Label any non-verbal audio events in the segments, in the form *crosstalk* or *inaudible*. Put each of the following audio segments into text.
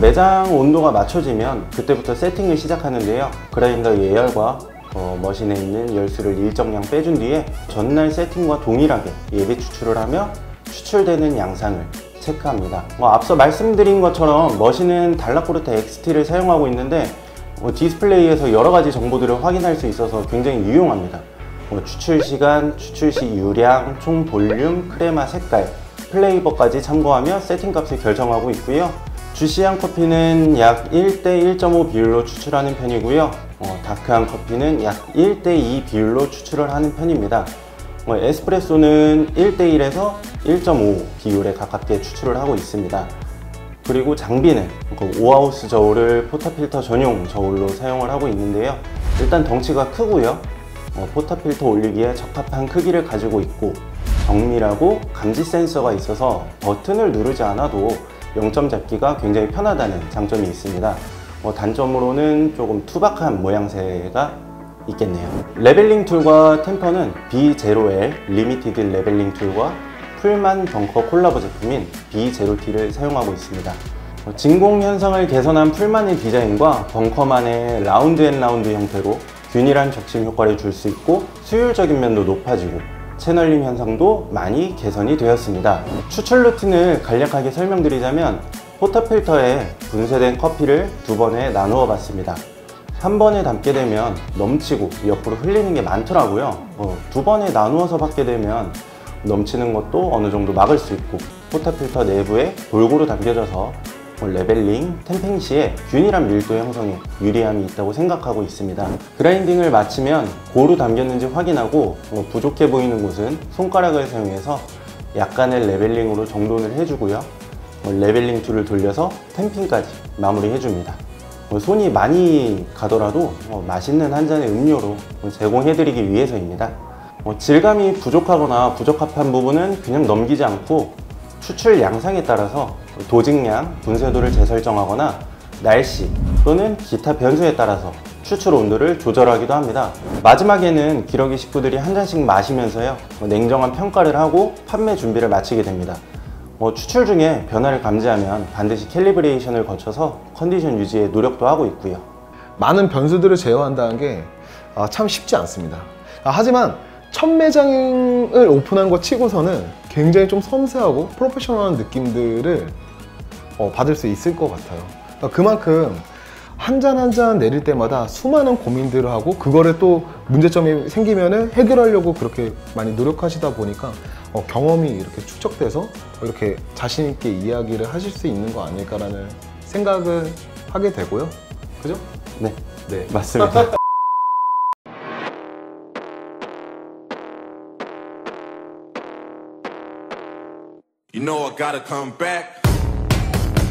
매장 온도가 맞춰지면 그때부터 세팅을 시작하는데요. 그라인더 예열과 어, 머신에 있는 열수를 일정량 빼준 뒤에 전날 세팅과 동일하게 예비 추출을 하며 추출되는 양상을 체크합니다. 뭐 앞서 말씀드린 것처럼 머신은 달라코르테 XT를 사용하고 있는데 뭐 디스플레이에서 여러 가지 정보들을 확인할 수 있어서 굉장히 유용합니다. 뭐 추출 시간, 추출 시 유량, 총 볼륨, 크레마 색깔, flavor까지 참고하며 세팅 값을 결정하고 있고요. juicy한 커피는 약 1대 1.5 비율로 추출하는 편이고요. 어, dark한 커피는 약 1대 2 비율로 추출을 하는 편입니다. 어, 에스프레소는 1대 1에서 1.5 비율에 가깝게 추출을 하고 있습니다. 그리고 장비는 그 오하우스 저울을 portafilter 전용 저울로 사용을 하고 있는데요. 일단 덩치가 크고요. 어, portafilter 올리기에 적합한 크기를 가지고 있고 정밀하고 감지 센서가 있어서 버튼을 누르지 않아도 0점 잡기가 굉장히 편하다는 장점이 있습니다. 뭐 단점으로는 조금 투박한 모양새가 있겠네요. 레벨링 툴과 템퍼는 B0L 리미티드 레벨링 툴과 풀만 벙커 콜라보 제품인 B0T를 사용하고 있습니다. 어, 진공 현상을 개선한 풀만의 디자인과 벙커만의 round and round 형태로 균일한 적심 효과를 줄 수 있고 수율적인 면도 높아지고 channeling 현상도 많이 개선이 되었습니다. 추출 루틴을 간략하게 설명드리자면 portafilter에 분쇄된 커피를 두 번에 나누어 받습니다. 한 번에 담게 되면 넘치고 옆으로 흘리는 게 많더라고요. 어, 두 번에 나누어서 받게 되면 넘치는 것도 어느 정도 막을 수 있고 portafilter 내부에 골고루 담겨져서 뭐 leveling, tamping 시에 균일한 밀도 형성에 유리함이 있다고 생각하고 있습니다. grinding을 마치면 고루 담겼는지 확인하고 뭐 부족해 보이는 곳은 손가락을 사용해서 약간의 leveling으로 정돈을 해주고요. 뭐 leveling tool을 돌려서 tamping까지 마무리 해줍니다. 뭐 손이 많이 가더라도 뭐 맛있는 한 잔의 음료로 뭐 제공해드리기 위해서입니다. 뭐 질감이 부족하거나 부적합한 부분은 그냥 넘기지 않고 추출 양상에 따라서 dosing량, 분쇄도를 재설정하거나 날씨 또는 기타 변수에 따라서 추출 온도를 조절하기도 합니다. 마지막에는 기러기 식구들이 한 잔씩 마시면서요 뭐 냉정한 평가를 하고 판매 준비를 마치게 됩니다. 뭐 추출 중에 변화를 감지하면 반드시 캘리브레이션을 거쳐서 컨디션 유지에 노력도 하고 있고요. 많은 변수들을 제어한다는 게 참 쉽지 않습니다. 아, 하지만 첫 매장을 오픈한 것 치고서는 굉장히 좀 섬세하고 프로페셔널한 느낌들을 어, 받을 수 있을 것 같아요. 그러니까 그만큼 한 잔 한 잔 내릴 때마다 수많은 고민들을 하고 그거를 또 문제점이 생기면 해결하려고 그렇게 많이 노력하시다 보니까 어, 경험이 이렇게 축적돼서 이렇게 자신 있게 이야기를 하실 수 있는 거 아닐까라는 생각을 하게 되고요. 그죠? 네, 네. 맞습니다. *laughs* You know I gotta come back.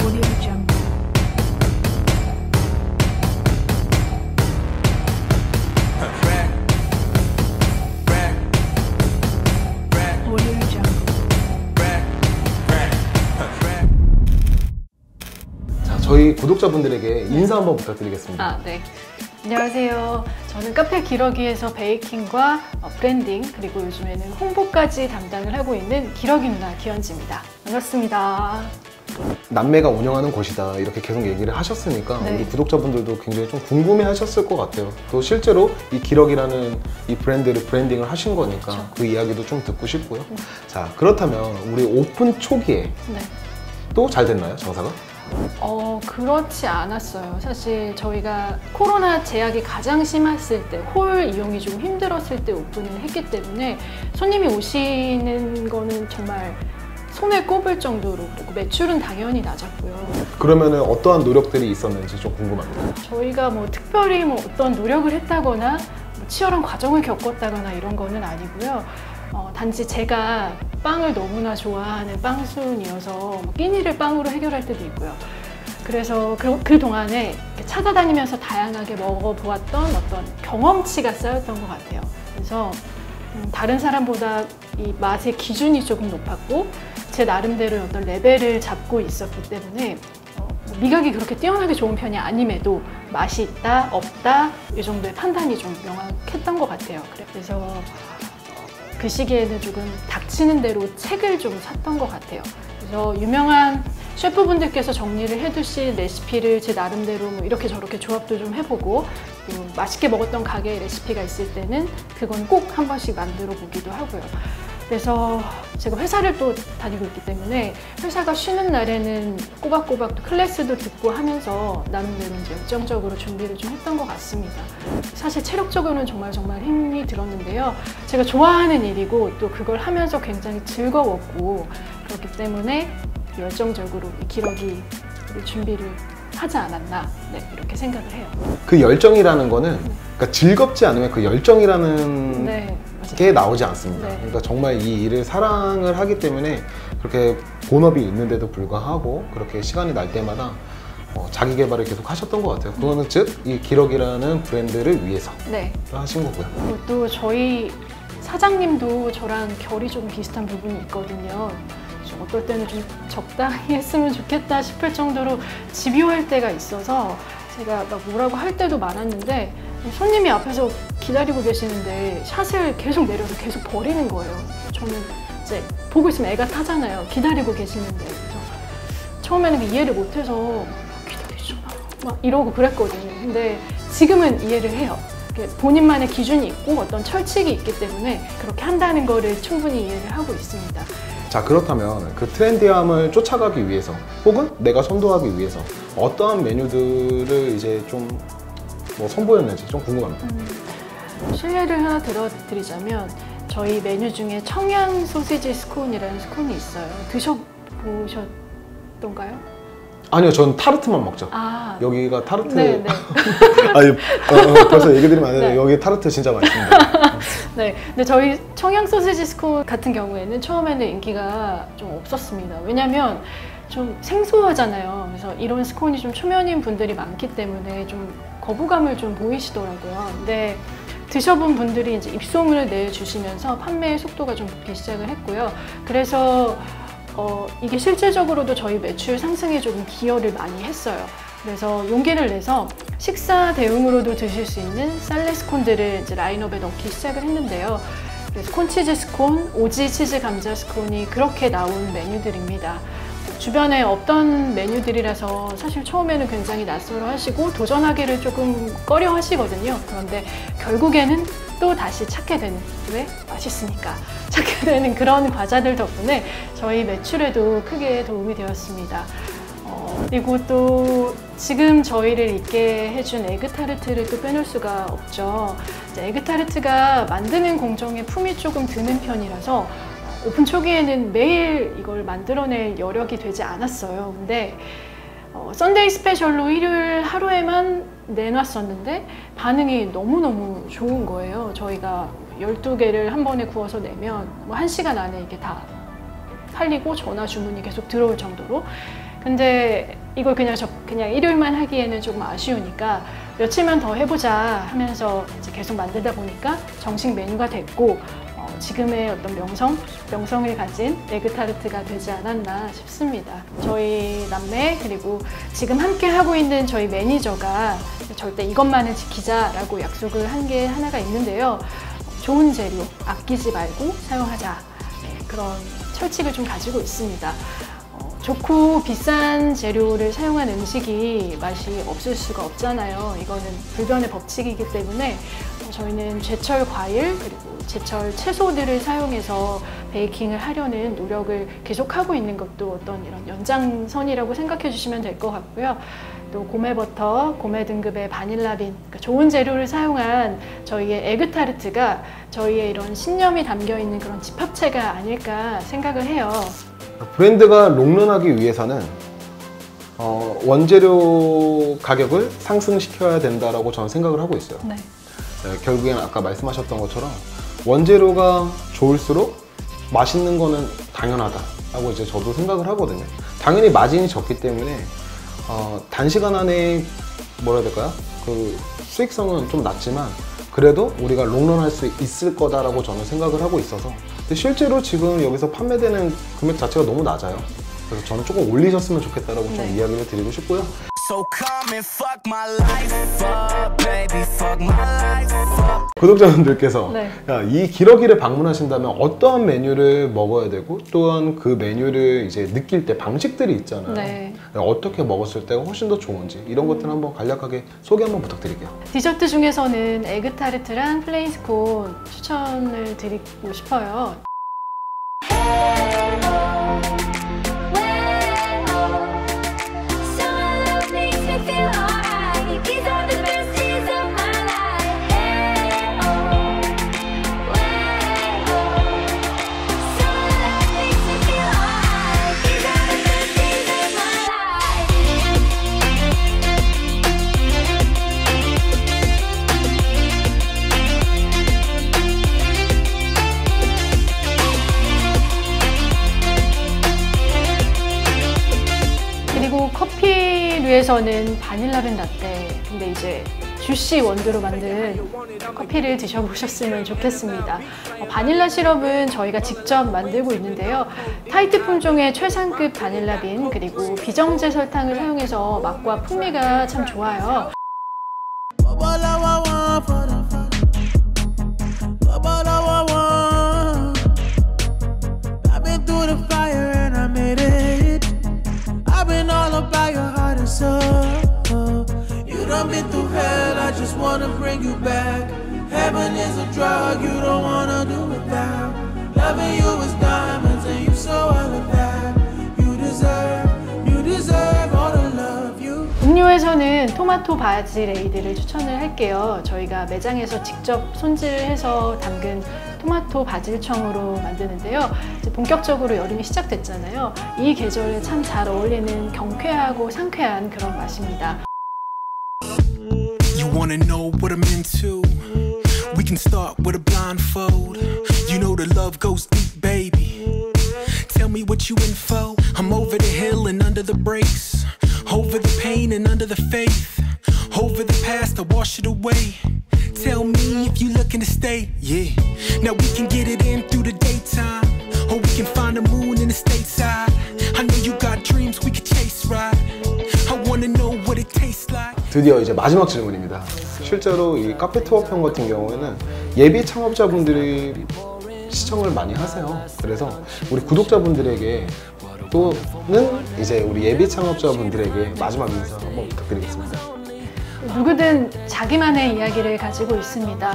Audio Jungle. Back. Back. Back. Audio Jungle. Back. Back. Back. 자, 저희 구독자분들에게 인사 한번 부탁드리겠습니다. 아, 네. 안녕하세요. 저는 카페 기러기에서 baking과 어, 브랜딩 그리고 요즘에는 홍보까지 담당을 하고 있는 기러기 누나 기현지입니다. 반갑습니다. 남매가 운영하는 곳이다 이렇게 계속 얘기를 하셨으니까 네. 우리 구독자분들도 굉장히 좀 궁금해 하셨을 것 같아요 또 실제로 이 기러기라는 이 브랜드를 branding을 하신 거니까 그렇죠. 그 이야기도 좀 듣고 싶고요 자 그렇다면 우리 오픈 초기에 네. 또잘 됐나요 장사가? 어, 그렇지 않았어요. 사실 저희가 코로나 제약이 가장 심했을 때, 홀 이용이 좀 힘들었을 때 오픈을 했기 때문에 손님이 오시는 거는 정말 손에 꼽을 정도로 그리고 매출은 당연히 낮았고요. 그러면은 어떠한 노력들이 있었는지 좀 궁금합니다 저희가 뭐 특별히 뭐 어떤 노력을 했다거나 뭐 치열한 과정을 겪었다거나 이런 거는 아니고요. 어, 단지 제가 빵을 너무나 좋아하는 빵순이어서 뭐 끼니를 빵으로 해결할 때도 있고요. 그래서 그, 그 동안에 찾아다니면서 다양하게 먹어보았던 어떤 경험치가 쌓였던 것 같아요. 그래서 음, 다른 사람보다 이 맛의 기준이 조금 높았고 제 나름대로 어떤 레벨을 잡고 있었기 때문에 어, 뭐 미각이 그렇게 뛰어나게 좋은 편이 아님에도 맛이 있다 없다 이 정도의 판단이 좀 명확했던 것 같아요. 그래서 그 시기에는 조금 닥치는 대로 책을 좀 샀던 것 같아요. 그래서 유명한 셰프분들께서 정리를 해두신 레시피를 제 나름대로 뭐 이렇게 저렇게 조합도 좀 해보고 또 맛있게 먹었던 가게 레시피가 있을 때는 그건 꼭 한 번씩 만들어 보기도 하고요. 그래서 제가 회사를 또 다니고 있기 때문에 회사가 쉬는 날에는 꼬박꼬박 또 클래스도 듣고 하면서 나름대로 이제 열정적으로 준비를 좀 했던 것 같습니다. 사실 체력적으로는 정말 정말 힘이 들었는데요. 제가 좋아하는 일이고 또 그걸 하면서 굉장히 즐거웠고 그렇기 때문에 열정적으로 이 기러기를 준비를 하지 않았나 네, 이렇게 생각을 해요. 그 열정이라는 거는 그러니까 즐겁지 않으면 그 열정이라는 네, 게 나오지 않습니다. 네. 그러니까 정말 이 일을 사랑을 하기 때문에 그렇게 본업이 있는데도 불구하고 그렇게 시간이 날 때마다 어, 자기 개발을 계속 하셨던 것 같아요. 그거는 즉이 기록이라는 브랜드를 위해서 네. 하신 거고요. 그리고 또 저희 사장님도 저랑 결이 좀 비슷한 부분이 있거든요. 좀 어떨 때는 좀 적당히 *laughs* 했으면 좋겠다 싶을 정도로 집요할 때가 있어서 제가 막 뭐라고 할 때도 많았는데 손님이 앞에서 기다리고 계시는데 샷을 계속 내려서 계속 버리는 거예요. 저는 이제 보고 있으면 애가 타잖아요. 기다리고 계시는데. 처음에는 이해를 못해서 기다리잖아. 막 이러고 그랬거든요. 근데 지금은 이해를 해요. 본인만의 기준이 있고 어떤 철칙이 있기 때문에 그렇게 한다는 거를 충분히 이해를 하고 있습니다. 자 그렇다면 그 trendy함을 쫓아가기 위해서 혹은 내가 선도하기 위해서 어떠한 메뉴들을 이제 좀 뭐 선보였는지 좀 궁금합니다. 실례를 하나 들어드리자면 저희 메뉴 중에 청양 소시지 스콘이라는 스콘이 있어요. 드셔보셨던가요? 아니요, 전 타르트만 먹죠. 아, 여기가 타르트. 네, 네. *laughs* 아니, 어, 어, 벌써 얘기 드리면 안 되는데 네. 여기 타르트 진짜 맛있습니다. *laughs* 네, 근데 저희 청양 소시지 스콘 같은 경우에는 처음에는 인기가 좀 없었습니다. 왜냐면 좀 생소하잖아요. 그래서 이런 스콘이 좀 초면인 분들이 많기 때문에 좀 거부감을 좀 보이시더라고요. 근데 드셔본 분들이 이제 입소문을 내주시면서 판매의 속도가 좀 붙기 시작을 했고요. 그래서 어, 이게 실질적으로도 저희 매출 상승에 조금 기여를 많이 했어요. 그래서 용기를 내서 식사 대용으로도 드실 수 있는 쌀레 스콘들을 이제 라인업에 넣기 시작을 했는데요. 그래서 콘치즈 스콘, 오지 치즈 감자 스콘이 그렇게 나온 메뉴들입니다. 주변에 없던 메뉴들이라서 사실 처음에는 굉장히 낯설어 하시고 도전하기를 조금 꺼려 하시거든요. 그런데 결국에는 또 다시 찾게 되는, 왜? 맛있으니까. *laughs* 찾게 되는 그런 과자들 덕분에 저희 매출에도 크게 도움이 되었습니다. 어, 그리고 또 지금 저희를 있게 해준 에그타르트를 또 빼놓을 수가 없죠. 에그타르트가 만드는 공정에 품이 조금 드는 편이라서 오픈 초기에는 매일 이걸 만들어낼 여력이 되지 않았어요. 근데 어, Sunday special로 일요일 하루에만 내놨었는데 반응이 너무너무 좋은 거예요. 저희가 12개를 한 번에 구워서 내면 뭐 1시간 안에 이게 다 팔리고 전화 주문이 계속 들어올 정도로 근데 이걸 그냥 저 그냥 일요일만 하기에는 조금 아쉬우니까 며칠만 더 해보자 하면서 이제 계속 만들다 보니까 정식 메뉴가 됐고 어, 지금의 어떤 명성 명성을 가진 에그타르트가 되지 않았나 싶습니다. 저희 남매 그리고 지금 함께 하고 있는 저희 매니저가 절대 이것만은 지키자라고 약속을 한 게 하나가 있는데요. 좋은 재료 아끼지 말고 사용하자 네, 그런 철칙을 좀 가지고 있습니다. 어, 좋고 비싼 재료를 사용한 음식이 맛이 없을 수가 없잖아요. 이거는 불변의 법칙이기 때문에 어, 저희는 제철 과일 그리고 제철 채소들을 사용해서 베이킹을 하려는 노력을 계속하고 있는 것도 어떤 이런 연장선이라고 생각해 주시면 될 것 같고요. 또 고메 버터, 고메 등급의 바닐라빈, 그러니까 좋은 재료를 사용한 저희의 에그 타르트가 저희의 이런 신념이 담겨 있는 그런 집합체가 아닐까 생각을 해요. 브랜드가 롱런하기 위해서는 어, 원재료 가격을 상승시켜야 된다라고 저는 생각을 하고 있어요. 네. 네, 결국엔 아까 말씀하셨던 것처럼 원재료가 좋을수록 맛있는 거는 당연하다라고 이제 저도 생각을 하거든요. 당연히 마진이 적기 때문에 어, 단시간 안에 뭐라 해야 될까요? 그 수익성은 좀 낮지만 그래도 우리가 롱런 할 수 있을 거다라고 저는 생각을 하고 있어서 근데 실제로 지금 여기서 판매되는 금액 자체가 너무 낮아요. 그래서 저는 조금 올리셨으면 좋겠다라고 좀 네. 이야기를 드리고 싶고요. So come and fuck my life up, baby. Fuck my life up. 구독자분들께서 네. 야, 이 기러기를 방문하신다면 어떠한 메뉴를 먹어야 되고 또한 그 메뉴를 이제 느낄 때 방식들이 있잖아요. 네. 어떻게 먹었을 때가 훨씬 더 좋은지 이런 것들 한번 간략하게 소개 한번 부탁드릴게요. 디저트 중에서는 에그타르트랑 플레인스콘 추천을 드리고 싶어요. 커피류에서는 바닐라벤 라떼. 근데 이제 주시 원두로 만든 커피를 드셔보셨으면 좋겠습니다. 어, 바닐라 시럽은 저희가 직접 만들고 있는데요. 타이트 품종의 최상급 바닐라빈 그리고 비정제 설탕을 사용해서 맛과 풍미가 참 좋아요. Wanna bring you back. Heaven is a drug you don't wanna do without. Loving you is diamonds and you so all of that. You deserve, you deserve all the love you. 음료에서는 토마토 바지 레이드를 추천을 할게요. 저희가 매장에서 직접 손질을 해서 담근 토마토 바질청으로 만드는데요. 본격적으로 여름이 시작됐잖아요. 이 계절에 참 잘 어울리는 경쾌하고 상쾌한 그런 맛입니다. Wanna know what I'm into? We can start with a blindfold. You know the love goes deep, baby. Tell me what you info. I'm over the hill and under the brakes. Over the pain and under the faith. Over the past, I wash it away. Tell me if you looking to stay, yeah. Now we can get it in through the daytime. Or we can find the moon in the stateside. I know you got dreams we could chase, right? I wanna know what it tastes like. 드디어 이제 마지막 질문입니다. 실제로 이 카페 투어 편 같은 경우에는 예비 창업자분들이 시청을 많이 하세요. 그래서 우리 구독자분들에게 또는 이제 우리 예비 창업자분들에게 마지막 인사 한번 부탁드리겠습니다. 누구든 자기만의 이야기를 가지고 있습니다.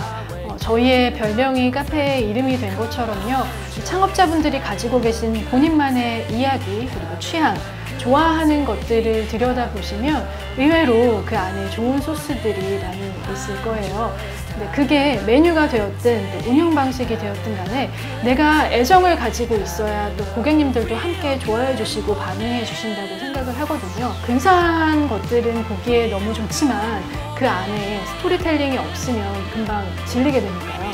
어, 저희의 별명이 카페의 이름이 된 것처럼요. 이 창업자분들이 가지고 계신 본인만의 이야기 그리고 취향, 좋아하는 것들을 들여다보시면 의외로 그 안에 좋은 소스들이 많이 있을 거예요. 근데 그게 메뉴가 되었든 또 운영 방식이 되었든 간에 내가 애정을 가지고 있어야 또 고객님들도 함께 좋아해 주시고 반응해 주신다고 생각을 하거든요. 근사한 것들은 보기에 너무 좋지만 그 안에 스토리텔링이 없으면 금방 질리게 되니까요.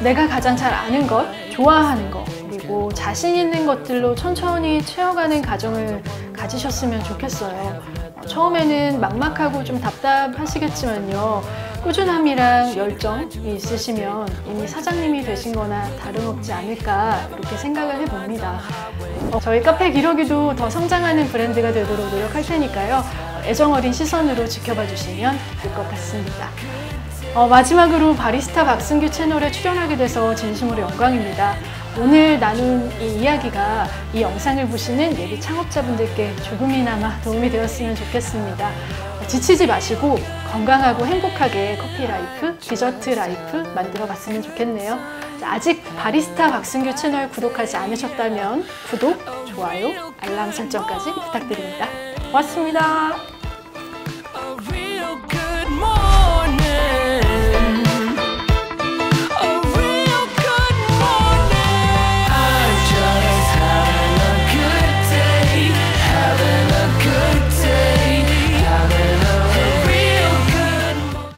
내가 가장 잘 아는 것, 좋아하는 것, 그리고 자신 있는 것들로 천천히 채워가는 과정을 가지셨으면 좋겠어요. 어, 처음에는 막막하고 좀 답답하시겠지만요. 꾸준함이랑 열정이 있으시면 이미 사장님이 되신 거나 다름없지 않을까 이렇게 생각을 해봅니다. 어, 저희 카페 기러기도 더 성장하는 브랜드가 되도록 노력할 테니까요. 어, 애정 어린 시선으로 지켜봐 주시면 될 것 같습니다. 어, 마지막으로 바리스타 박승규 채널에 출연하게 돼서 진심으로 영광입니다. 오늘 나눈 이 이야기가 이 영상을 보시는 예비 창업자분들께 조금이나마 도움이 되었으면 좋겠습니다. 어, 지치지 마시고 건강하고 행복하게 커피 life, 디저트 life 만들어 봤으면 좋겠네요. 자, 아직 바리스타 박승규 채널 구독하지 않으셨다면 구독, 좋아요, 알람 설정까지 부탁드립니다. 고맙습니다.